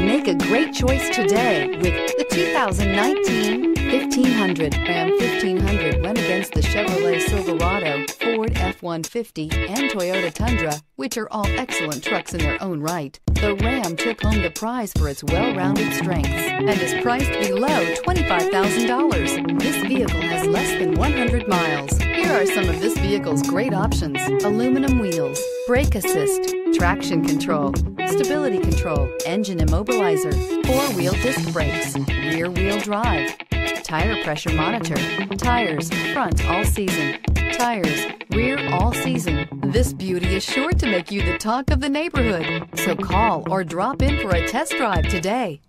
Make a great choice today with the 2019 1500. Ram 1500 went against the Chevrolet Silverado, Ford F-150, and Toyota Tundra, which are all excellent trucks in their own right. The Ram took home the prize for its well-rounded strengths and is priced below $25,000. This vehicle has less than 100 miles. Here are some of this vehicle's great options. Aluminum wheels, brake assist, traction control, stability control, engine immobilizer, four-wheel disc brakes, rear wheel drive, tire pressure monitor, tires, front all season, tires, rear all season. This beauty is sure to make you the talk of the neighborhood. So call or drop in for a test drive today.